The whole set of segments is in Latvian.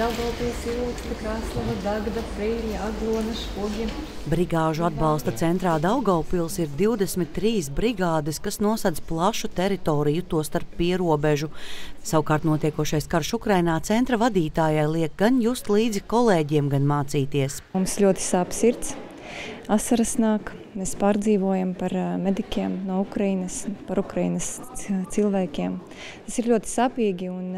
Daugavpils, Ilūksne, Krāslava, Dagda, Frīļa, Aglona, Špogi. Brigāžu atbalsta centrā Daugavpils ir 23 brigādes, kas nosedz plašu teritoriju, to starp pierobežu. Savukārt notiekošais karš Ukrainā centra vadītājai liek gan just līdzi kolēģiem, gan mācīties. Mums ļoti sāp sirds. Asaras nāk, mēs pārdzīvojam par medikiem no Ukrainas, par Ukrainas cilvēkiem. Tas ir ļoti sapīgi un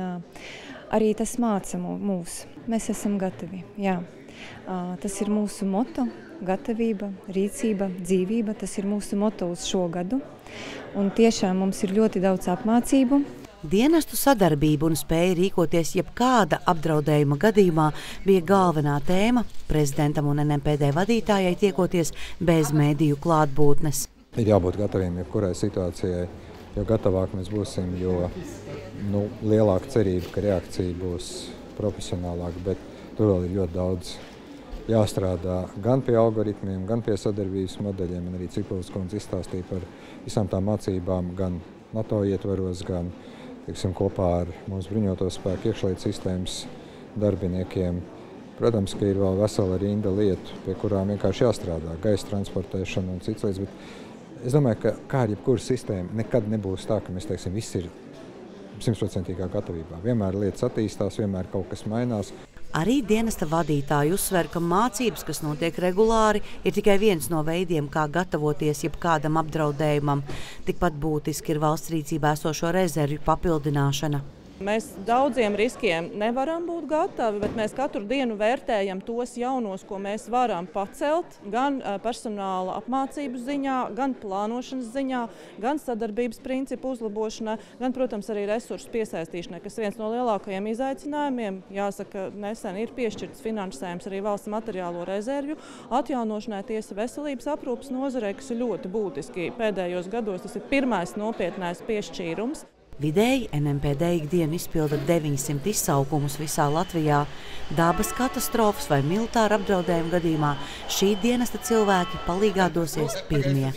arī tas māca mūs. Mēs esam gatavi. Jā. Tas ir mūsu moto - gatavība, rīcība, dzīvība. Tas ir mūsu moto uz šo gadu. Un tiešām mums ir ļoti daudz apmācību. Dienestu sadarbība un spēja rīkoties jebkāda apdraudējuma gadījumā bija galvenā tēma prezidentam un NMPD vadītājai tiekoties bez mēdīju klātbūtnes. Ir jābūt gataviem jebkurai situācijai, jo gatavāk mēs būsim, jo nu, lielāka cerība, ka reakcija būs profesionālāka, bet tur vēl ir ļoti daudz jāstrādā gan pie algoritmiem, gan pie sadarbības modeļiem. Un arī Ciklus kundze izstāstīja par visām tām mācībām, gan NATO ietvaros, gan tiksim, kopā ar mūsu bruņoto spēku iekšlietu sistēmas darbiniekiem. Protams, ka ir vēl vesela rinda lietu, pie kurām vienkārši jāstrādā, gaisa transportēšana un citas lietas. Es domāju, ka kā ar jebkuru sistēmu, nekad nebūs tā, ka mēs teiksim, viss ir simtprocentīgā gatavībā. Vienmēr lietas attīstās, vienmēr kaut kas mainās. Arī dienesta vadītāji uzsver, ka mācības, kas notiek regulāri, ir tikai viens no veidiem, kā gatavoties jebkādam apdraudējumam. Tikpat būtiski ir valsts rīcībā esošo rezervju papildināšana. Mēs daudziem riskiem nevaram būt gatavi, bet mēs katru dienu vērtējam tos jaunos, ko mēs varam pacelt, gan personāla apmācību ziņā, gan plānošanas ziņā, gan sadarbības principu uzlabošanā, gan, protams, arī resursu piesaistīšanai, kas viens no lielākajiem izaicinājumiem. Jāsaka, nesen ir piešķirts finansējums arī valsts materiālo rezervju atjaunošanai tiesa veselības aprūpas nozarē, kas ir ļoti būtiski. Pēdējos gados tas ir pirmais nopietnais piešķīrums. Vidēji NMPD ikdienu izpilda 900 izsaukumus visā Latvijā. Dabas katastrofas vai militāra apdraudējuma gadījumā šī dienesta cilvēki palīgā dosies pirmie.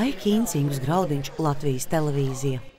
Aiki Incingus Graudiņš, Latvijas televīzija.